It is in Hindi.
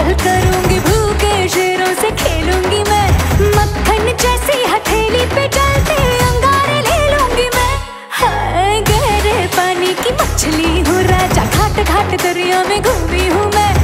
कहल करूँगी, भूखे शेरों से खेलूँगी मैं। मक्खन जैसी हथेली पे डालते अंगारे ले लूँगी मैं। गहरे पानी की मछली हूँ, राजा घाट घाट दरिया में घूमी हूँ मैं।